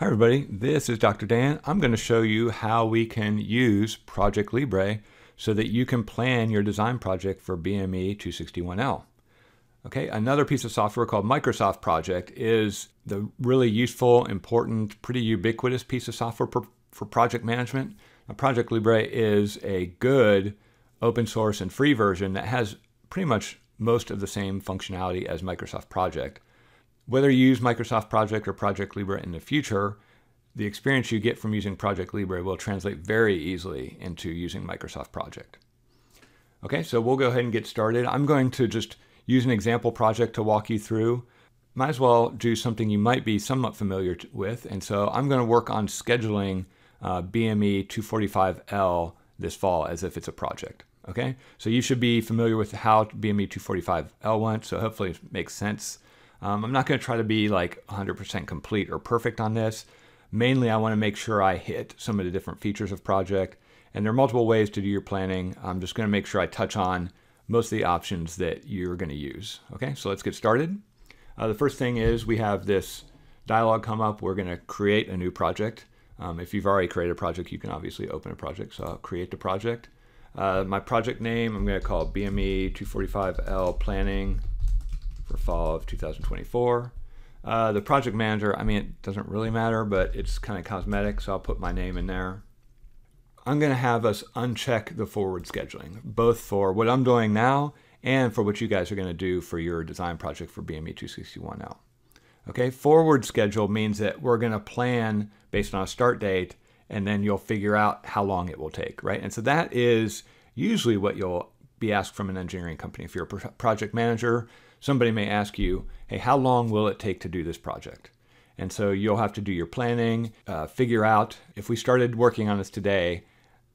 Hi everybody, this is Dr. Dan. I'm going to show you how we can use ProjectLibre so that you can plan your design project for BME 261L. Okay, another piece of software called Microsoft Project is the really useful, important, pretty ubiquitous piece of software for, project management. Now, ProjectLibre is a good open source and free version that has pretty much most of the same functionality as Microsoft Project. Whether you use Microsoft Project or ProjectLibre in the future, the experience you get from using ProjectLibre will translate very easily into using Microsoft Project. Okay, so we'll go ahead and get started. I'm going to just use an example project to walk you through. Might as well do something you might be somewhat familiar with. And so I'm going to work on scheduling uh, BME 245L this fall as if it's a project. Okay, so you should be familiar with how BME 245L went, so hopefully it makes sense. Um, I'm not going to try to be like 100% complete or perfect on this. Mainly, I want to make sure I hit some of the different features of project. And there are multiple ways to do your planning. I'm just going to make sure I touch on most of the options that you're going to use. Okay, so let's get started. Uh, the first thing is we have this dialog come up. We're going to create a new project. Um, if you've already created a project, you can obviously open a project. So I'll create the project. Uh, my project name, I'm going to call BME 245L Planning for fall of 2024. Uh, the project manager, I mean, it doesn't really matter, but it's kind of cosmetic, so I'll put my name in there. I'm going to have us uncheck the forward scheduling, both for what I'm doing now and for what you guys are going to do for your design project for BME 261L. Okay, forward schedule means that we're going to plan based on a start date and then you'll figure out how long it will take, right? And so that is usually what you'll be asked from an engineering company. If you're a project manager, somebody may ask you, hey, how long will it take to do this project? And so you'll have to do your planning, uh, figure out if we started working on this today,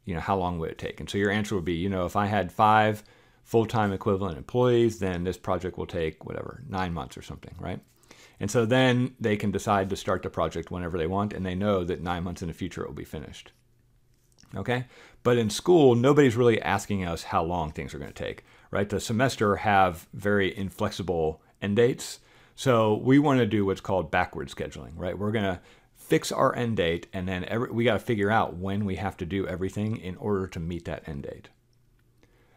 you know, how long would it take? And so your answer would be, you know, if I had five full-time equivalent employees, then this project will take whatever, nine months or something, right? And so then they can decide to start the project whenever they want, and they know that nine months in the future it will be finished. Okay? But in school, nobody's really asking us how long things are going to take right? The semester have very inflexible end dates. So we want to do what's called backward scheduling, right? We're going to fix our end date and then every, we got to figure out when we have to do everything in order to meet that end date.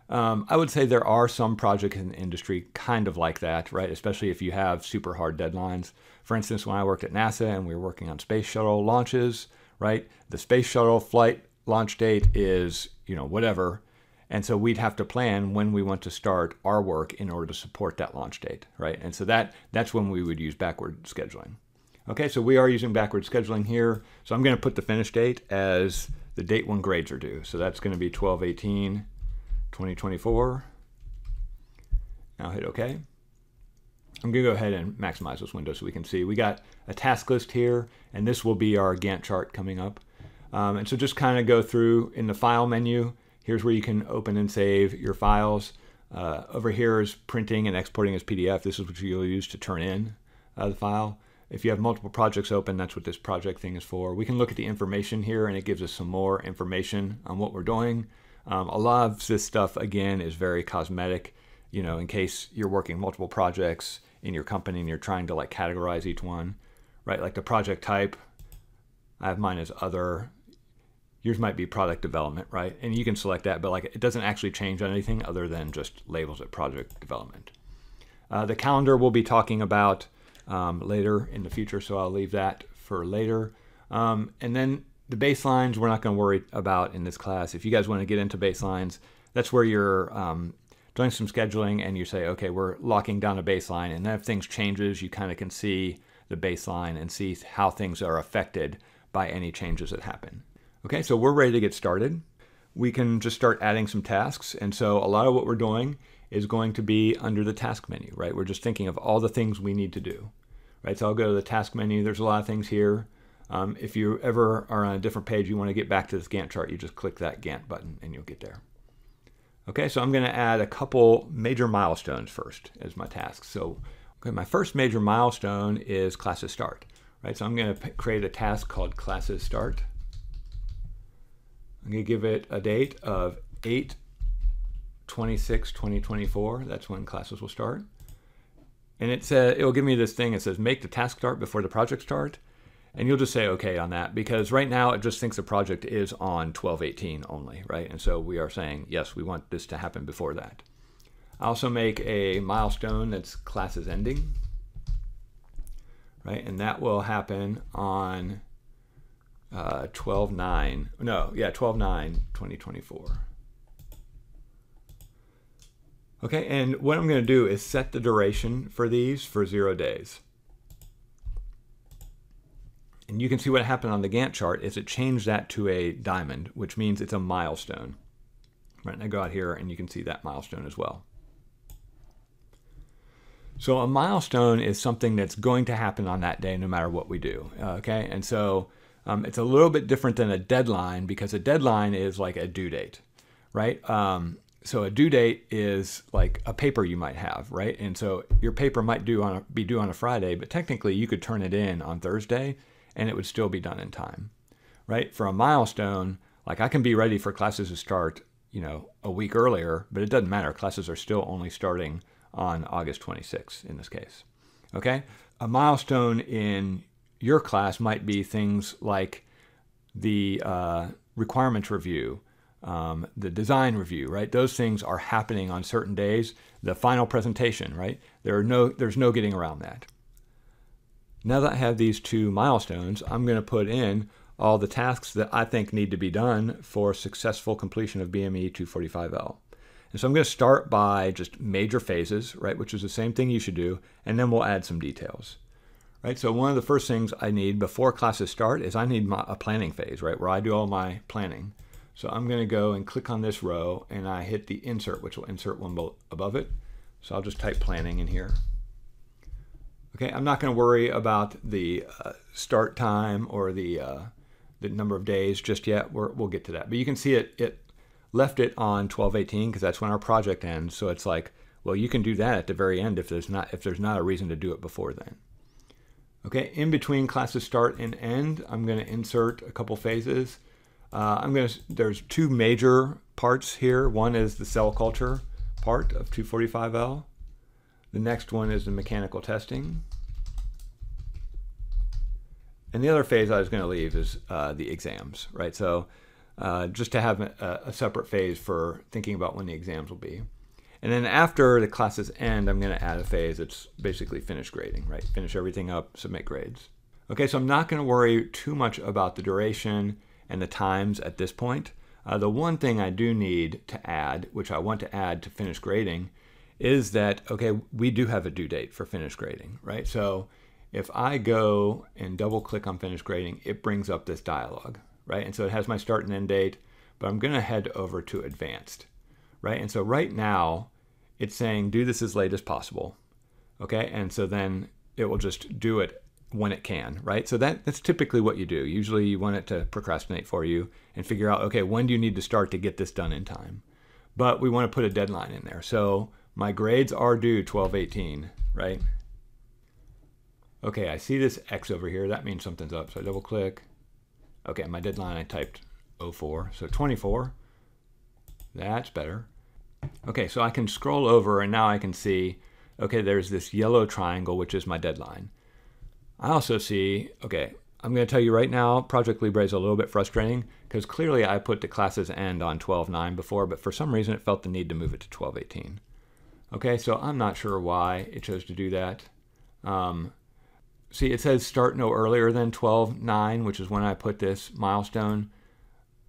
Um, I would say there are some projects in the industry kind of like that, right? Especially if you have super hard deadlines. For instance, when I worked at NASA and we were working on space shuttle launches, right? The space shuttle flight launch date is, you know, whatever. And so we'd have to plan when we want to start our work in order to support that launch date, right? And so that that's when we would use backward scheduling. Okay, so we are using backward scheduling here. So I'm going to put the finish date as the date when grades are due. So that's going to be 12-18, 2024. Now hit OK. I'm going to go ahead and maximize this window so we can see. We got a task list here, and this will be our Gantt chart coming up. Um, and so just kind of go through in the File menu, Here's where you can open and save your files. Uh, over here is printing and exporting as PDF. This is what you'll use to turn in uh, the file. If you have multiple projects open, that's what this project thing is for. We can look at the information here and it gives us some more information on what we're doing. Um, a lot of this stuff, again, is very cosmetic. You know, in case you're working multiple projects in your company and you're trying to like categorize each one, right? Like the project type, I have mine as other yours might be product development, right? And you can select that, but like it doesn't actually change anything other than just labels it project development. Uh, the calendar we'll be talking about um, later in the future, so I'll leave that for later. Um, and then the baselines we're not going to worry about in this class. If you guys want to get into baselines, that's where you're um, doing some scheduling and you say, okay, we're locking down a baseline. And then if things changes, you kind of can see the baseline and see how things are affected by any changes that happen. Okay, so we're ready to get started. We can just start adding some tasks. And so a lot of what we're doing is going to be under the task menu, right? We're just thinking of all the things we need to do, right? So I'll go to the task menu. There's a lot of things here. Um, if you ever are on a different page, you want to get back to this Gantt chart, you just click that Gantt button and you'll get there. Okay, so I'm going to add a couple major milestones first as my tasks. So okay, my first major milestone is classes start, right? So I'm going to create a task called classes start. I'm going to give it a date of 8 26 2024. That's when classes will start. And it says, it will give me this thing. It says make the task start before the project start. And you'll just say okay on that because right now it just thinks the project is on 1218 only, right? And so we are saying, yes, we want this to happen before that. I also make a milestone that's classes ending, right? And that will happen on uh, 12 9. No, yeah, 12 9 2024. Okay, and what I'm going to do is set the duration for these for zero days. And you can see what happened on the Gantt chart is it changed that to a diamond, which means it's a milestone. Right, and I go out here and you can see that milestone as well. So a milestone is something that's going to happen on that day no matter what we do. Okay, and so um, it's a little bit different than a deadline because a deadline is like a due date, right? Um, so a due date is like a paper you might have, right? And so your paper might on a, be due on a Friday, but technically you could turn it in on Thursday and it would still be done in time, right? For a milestone, like I can be ready for classes to start, you know, a week earlier, but it doesn't matter. Classes are still only starting on August 26th in this case. Okay? A milestone in your class might be things like the uh, requirements review, um, the design review, right? Those things are happening on certain days. The final presentation, right? There are no, there's no getting around that. Now that I have these two milestones, I'm going to put in all the tasks that I think need to be done for successful completion of BME 245L. And so I'm going to start by just major phases, right, which is the same thing you should do, and then we'll add some details. Right, so one of the first things I need before classes start is I need my, a planning phase, right, where I do all my planning. So I'm going to go and click on this row and I hit the insert, which will insert one above it. So I'll just type planning in here. Okay, I'm not going to worry about the uh, start time or the uh, the number of days just yet. we will get to that. But you can see it, it left it on 1218 because that's when our project ends. So it's like, well, you can do that at the very end if there's not if there's not a reason to do it before then. Okay, in between classes start and end, I'm going to insert a couple phases. Uh, I'm going to, there's two major parts here. One is the cell culture part of 245L. The next one is the mechanical testing. And the other phase I was going to leave is uh, the exams, right? So uh, just to have a, a, separate phase for thinking about when the exams will be. And then after the classes end, I'm going to add a phase that's basically finish grading, right? Finish everything up, submit grades. Okay, so I'm not going to worry too much about the duration and the times at this point. Uh, the one thing I do need to add, which I want to add to finish grading, is that, okay, we do have a due date for finish grading, right? So if I go and double click on finish grading, it brings up this dialog, right? And so it has my start and end date, but I'm going to head over to advanced, right? And so right now it's saying do this as late as possible, okay? And so then it will just do it when it can, right? So that, that's typically what you do. Usually you want it to procrastinate for you and figure out, okay, when do you need to start to get this done in time? But we want to put a deadline in there. So my grades are due 1218, right? Okay, I see this X over here. That means something's up. So I double click. Okay, my deadline I typed 04. So 24. That's better. Okay, so I can scroll over and now I can see, okay, there's this yellow triangle, which is my deadline. I also see, okay, I'm going to tell you right now, ProjectLibre is a little bit frustrating because clearly I put the classes end on 12.9 before, but for some reason it felt the need to move it to 12.18. Okay, so I'm not sure why it chose to do that. Um, see, it says start no earlier than 12.9, which is when I put this milestone.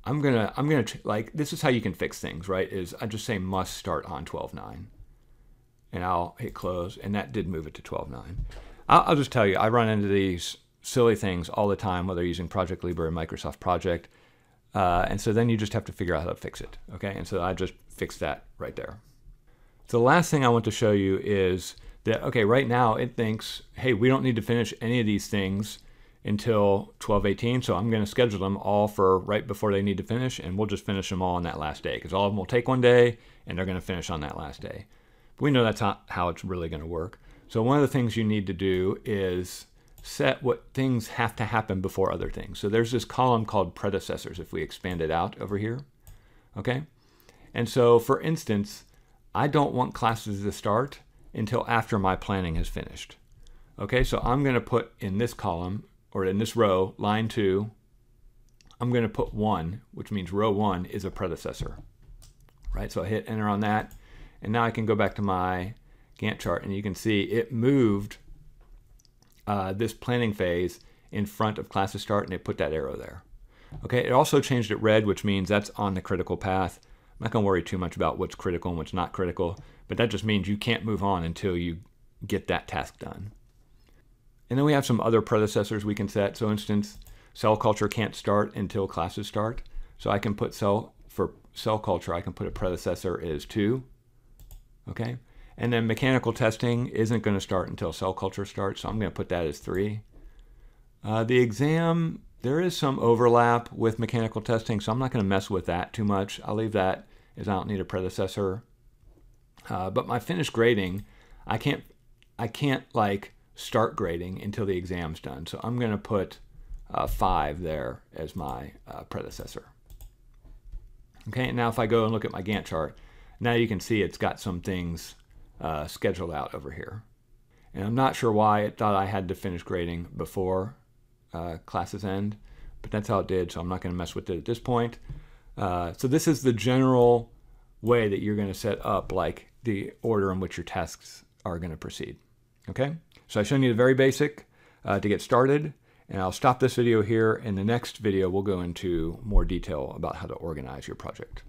I'm gonna, I'm gonna like this is how you can fix things, right? Is I just say must start on 12.9, and I'll hit close, and that did move it to 12.9. I'll, I'll just tell you, I run into these silly things all the time, whether using ProjectLibre or Microsoft Project. Uh, and so then you just have to figure out how to fix it. Okay, and so I just fixed that right there. So the last thing I want to show you is that, okay, right now it thinks, hey, we don't need to finish any of these things until 1218, so I'm going to schedule them all for right before they need to finish, and we'll just finish them all on that last day, because all of them will take one day, and they're going to finish on that last day. But we know that's not how it's really going to work. So one of the things you need to do is set what things have to happen before other things. So there's this column called predecessors if we expand it out over here. Okay? And so for instance, I don't want classes to start until after my planning has finished. Okay, so I'm going to put in this column or in this row, line two, I'm going to put one, which means row one is a predecessor. Right, so I hit enter on that, and now I can go back to my Gantt chart, and you can see it moved uh, this planning phase in front of classes start, and it put that arrow there. Okay, it also changed it red, which means that's on the critical path. I'm not going to worry too much about what's critical and what's not critical, but that just means you can't move on until you get that task done. And then we have some other predecessors we can set. So instance, cell culture can't start until classes start. So I can put cell, for cell culture, I can put a predecessor is 2. Okay, and then mechanical testing isn't going to start until cell culture starts, so I'm going to put that as 3. Uh, the exam, there is some overlap with mechanical testing, so I'm not going to mess with that too much. I'll leave that as I don't need a predecessor. Uh, but my finished grading, I can't, I can't like start grading until the exam's done. So I'm going to put uh, 5 there as my uh, predecessor. Okay, now if I go and look at my Gantt chart, now you can see it's got some things uh, scheduled out over here. And I'm not sure why it thought I had to finish grading before uh, classes end, but that's how it did, so I'm not going to mess with it at this point. Uh, so this is the general way that you're going to set up like the order in which your tasks are going to proceed. Okay, so I've shown you the very basic uh, to get started, and I'll stop this video here. In the next video, we'll go into more detail about how to organize your project.